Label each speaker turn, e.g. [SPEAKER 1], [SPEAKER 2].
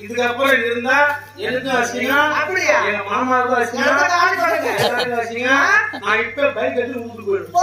[SPEAKER 1] இதுக்கப்புறம் இருந்தா எனக்கும் அசிங்கம்
[SPEAKER 2] அப்படியா?
[SPEAKER 1] எங்க மாமாவுக்கும் அசிங்கம் நான் இப்ப பைக் எடுத்து வீட்டுக்கு போயிடுவேன்.